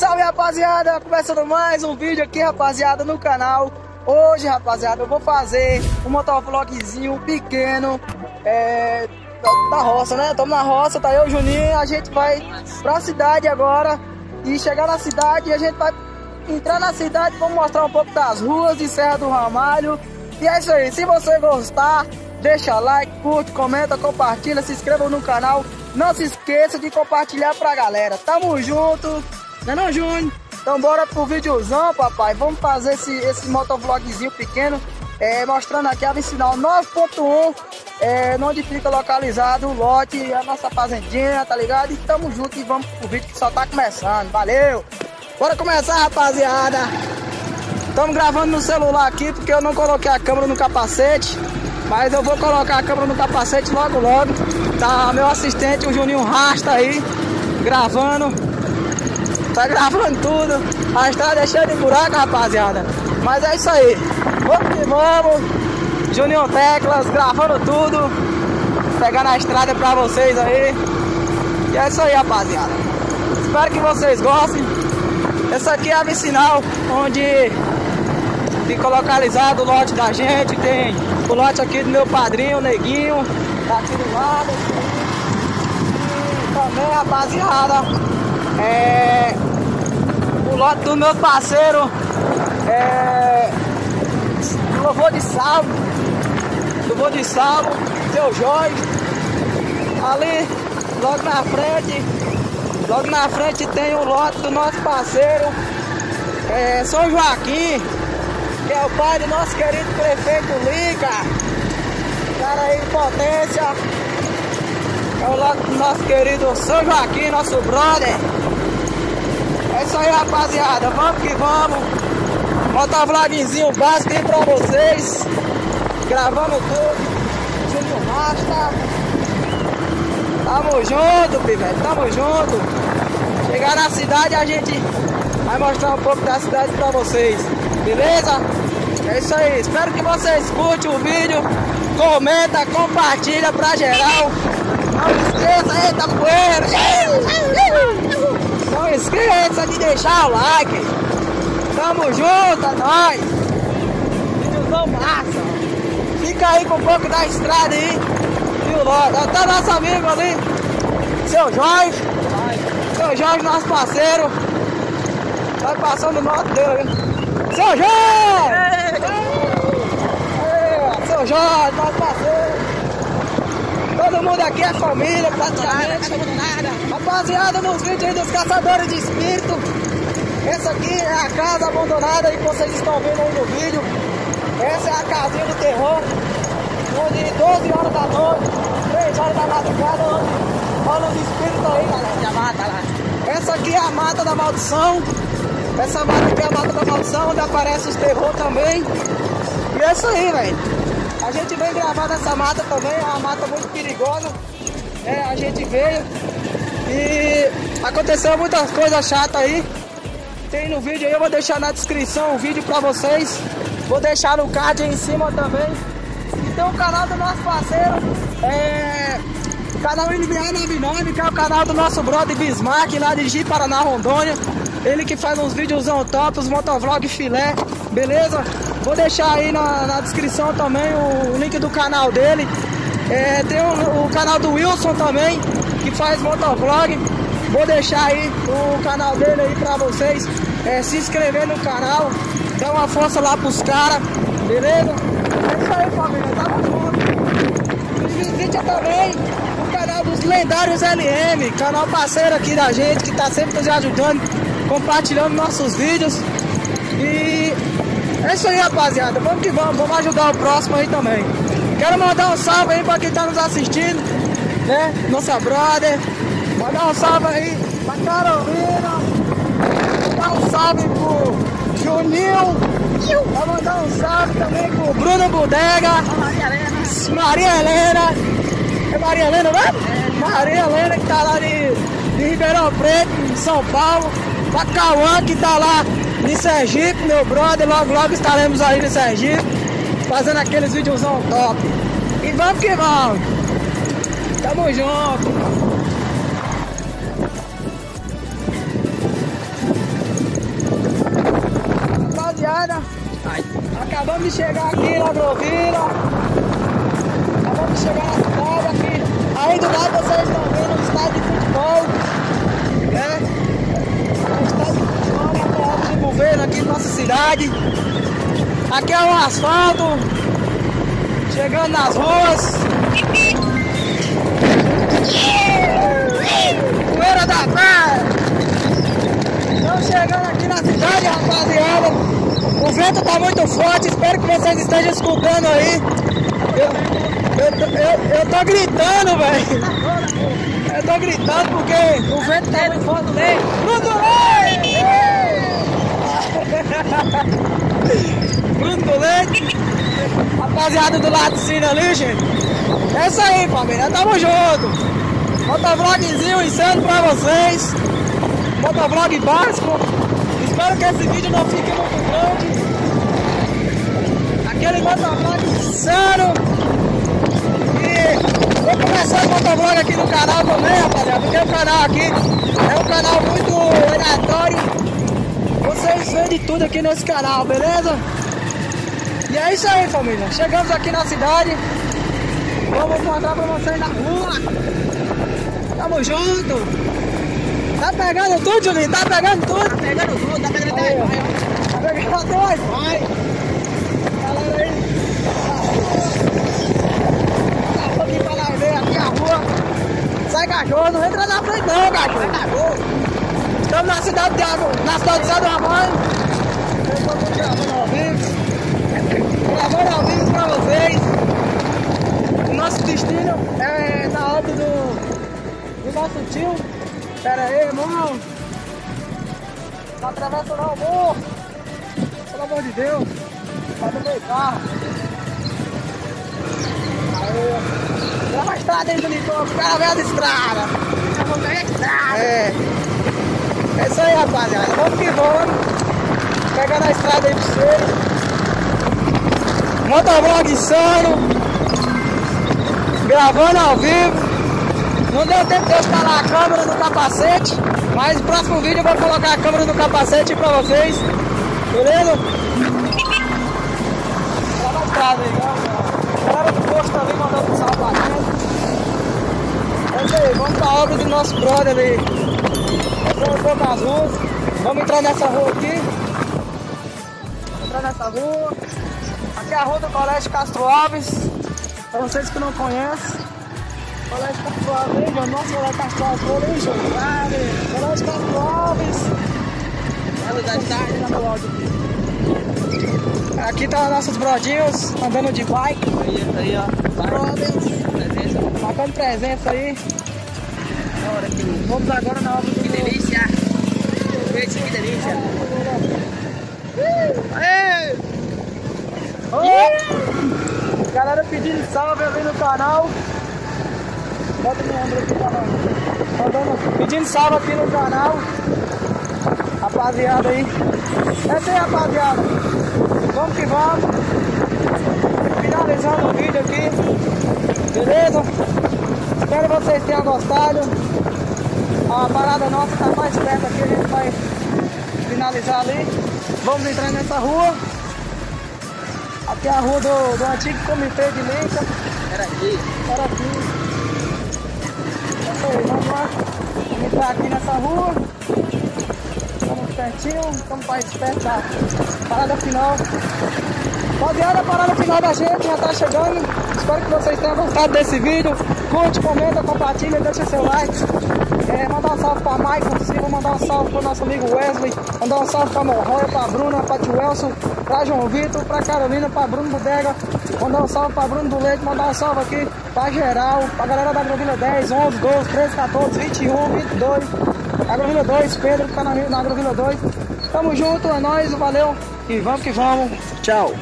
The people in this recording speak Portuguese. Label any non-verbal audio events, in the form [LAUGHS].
Salve rapaziada, começando mais um vídeo aqui rapaziada no canal. Hoje rapaziada eu vou fazer um motovlogzinho pequeno é, da, roça né? Estamos na roça, tá eu e Juninho A gente vai pra cidade agora. E chegar na cidade a gente vai entrar na cidade Vamos mostrar um pouco das ruas de Serra do Ramalho. E é isso aí, se você gostar Deixa like, curte, comenta, compartilha Se inscreva no canal. Não se esqueça de compartilhar pra galera. Tamo junto não é não, Júnior? Então bora pro videozão, papai. Vamos fazer esse, esse motovlogzinho pequeno. É, mostrando aqui a vicinal 9.1 é, onde fica localizado o lote, a nossa fazendinha, tá ligado? E tamo junto e vamos pro vídeo que só tá começando. Valeu! Bora começar, rapaziada! Estamos gravando no celular aqui porque eu não coloquei a câmera no capacete. Mas eu vou colocar a câmera no capacete logo logo. Tá meu assistente, o Juninho Rasta aí, gravando. Tá gravando tudo. A estrada é cheia de buraco, rapaziada. Mas é isso aí. Vamos que vamos. Juninho Teclas gravando tudo. Pegando a estrada pra vocês aí. E é isso aí, rapaziada. Espero que vocês gostem. Essa aqui é a vicinal onde fica localizado o lote da gente. Tem o lote aqui do meu padrinho, Neguinho. Tá aqui do lado. E também, rapaziada, é, o lote do meu parceiro é, Louvor de Salvo, Louvor de Salvo, seu Jorge. Ali, logo na frente, logo na frente tem o lote do nosso parceiro é, São Joaquim, que é o pai do nosso querido prefeito Liga. Cara aí, potência. É o lote do nosso querido São Joaquim, nosso brother. É isso aí, rapaziada. Vamos que vamos. Botar vlogzinho básico aí pra vocês. Gravando tudo. Rasta. Tamo junto, pivete. Tamo junto. Chegar na cidade a gente vai mostrar um pouco da cidade pra vocês. Beleza? É isso aí. Espero que vocês curtem o vídeo. Comenta, compartilha pra geral. Não esqueça, eita poeira! Esqueça de deixar o like. Tamo junto, é nóis. Vídeozão massa. Fica aí com um pouco da estrada aí. Viu, Lorde? Até nosso amigo ali, seu Jorge. Seu Jorge, nosso parceiro. Vai passando o nosso dele. Seu Jorge! seu Jorge, nosso parceiro. Todo mundo aqui é família, praticamente. Rapaziada, nos vídeos aí dos caçadores de espírito. Essa aqui é a casa abandonada que vocês estão vendo aí no vídeo. Essa é a casinha do terror. Onde 12 horas da noite, 3 horas da madrugada, onde rola os espíritos aí, galera. Já mata lá. Essa aqui é a mata da maldição. Essa mata aqui é a mata da maldição, onde aparece os terror também. E é isso aí, velho. A gente veio gravar nessa mata também, é uma mata muito perigosa. É, a gente veio e aconteceu muitas coisas chatas aí. Tem no vídeo aí, eu vou deixar na descrição o vídeo pra vocês. Vou deixar no card aí em cima também. E tem o canal do nosso parceiro, é, canal NBA 99, que é o canal do nosso brother Bismarck, lá de Gi, Paraná, Rondônia. Ele que faz uns videozão top, os motovlog filé, beleza? Vou deixar aí na, na descrição também o, o, link do canal dele. É, tem o, o, canal do Wilson também, que faz motovlog. Vou deixar aí o canal dele aí pra vocês é, se inscrever no canal. Dá uma força lá pros caras, beleza? É. E vídeo também o canal dos lendários LM, canal parceiro aqui da gente, que tá sempre nos ajudando, compartilhando nossos vídeos. E é isso aí, rapaziada. Vamos que vamos. Vamos ajudar o próximo aí também. Quero mandar um salve aí pra quem tá nos assistindo, né? Nossa brother. Mandar um salve aí pra Carolina. Mandar um salve pro Juninho. Vou mandar um salve também pro Bruno Bodega. Maria Helena. Maria Helena. É Maria Helena, né? É. Maria Helena que tá lá de, de Ribeirão Preto, em São Paulo. Pra Cauã que tá lá em Sergipe, meu brother. Logo, logo estaremos aí em Sergipe, fazendo aqueles videozão top. E vamos que vamos. Tamo junto. Rapaziada. Acabamos de chegar aqui na Grovila. Acabamos de chegar na cidade aqui. Aí do lado vocês estão vendo o estádio de futebol. Né? O estádio de futebol é a obra de governo aqui na nossa cidade. Aqui é o asfalto. Chegando nas ruas. Poeira da praia. Estamos chegando aqui na cidade, rapaziada. O vento tá muito forte, espero que vocês estejam escutando aí. Eu, eu, eu, eu tô gritando, velho. Eu tô gritando porque o vento tá muito forte. Bruno Leite! Bruno [LAUGHS] Leite! Rapaziada do lado de cima ali, gente. É isso aí, família. Tamo junto. Motovlogzinho insano pra vocês. Motovlog básico. Espero que esse vídeo não fique muito grande. Aquele motovlog insano. E vou começar o motovlog aqui no canal também, rapaziada. Porque o canal aqui é um canal muito aleatório. Vocês veem de tudo aqui nesse canal, beleza? E é isso aí, família. Chegamos aqui na cidade. Vamos mostrar pra vocês na rua. Tamo junto. Tá pegando tudo, Julinho? Tá pegando tudo? Tá pegando tudo, tá pegando até Wi-Fi. Tá pegando até Wi-Fi. Sai cachorro, não entra na frente não, cachorro. Estamos na cidade de Água, na cidade de São Ramon. Estamos gravando ao vivo. Gravando ao vivo pra vocês. O nosso destino é na obra do do nosso tio. Pera aí, irmão. Não atravessa não, amor. Pelo amor de Deus. Vai no meu carro. Aí. Leva a estrada aí, bonitão. O cara vem da estrada. É. É isso aí, rapaziada. Vamos que vamos. Pegando a estrada aí pra vocês. Motovlog insano. Gravando ao vivo. Não deu tempo de eu instalar a câmera no capacete, mas no próximo vídeo eu vou colocar a câmera no capacete pra vocês. Beleza? Estrada aí, galera do posto também mandando um salve pra gente. É aí, vamos pra obra do nosso brother ali. Vamos um nas ruas. Vamos entrar nessa rua aqui. Vamos entrar nessa rua. Aqui é a rua do Colégio Castro Alves. Pra vocês que não conhecem. Colégio Castro Alves, mano. Nossa, Colégio Castro Alves, Colégio Colégio Castro Alves. Aqui tá nossos brodinhos andando de bike. Aí, aí, ó. Brothers. Presença. Marcando presença aí. Aqui. Vamos agora na obra do... Que delícia. Gente, que delícia. Aê! Ô! Galera pedindo salve ali no canal. Bota meu ombro aqui pra Mandando, pedindo salve aqui no canal. Rapaziada aí. É assim, rapaziada. Vamos que vamos. Finalizando o vídeo aqui. Beleza? Espero que vocês tenham gostado. A parada nossa tá mais perto aqui, a gente vai finalizar ali. Vamos entrar nessa rua. Aqui é a rua do, do antigo comitê de Linca. Era aqui. Era aqui. Aí, vamos lá. Vamos entrar aqui nessa rua. Pertinho, estamos mais perto da parada final. Rapaziada, a parada final da gente já está chegando. Espero que vocês tenham gostado desse vídeo. Curte, comenta, compartilha, deixa seu like. É, mandar um salve para Michael Silva, mandar um salve para nosso amigo Wesley, mandar um salve para Morroia, para Bruna, para Tio Elson, para João Vitor, para Carolina, para Bruno Bodega, mandar um salve para Bruno do Leite, mandar um salve aqui para geral, para galera da Agrovila 10, 11, 12, 13, 14, 21, 22, Agrovila 2, Pedro que tá na, na Agrovila 2. Tamo junto, é nóis, valeu e vamos que vamos. Tchau.